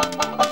Bye.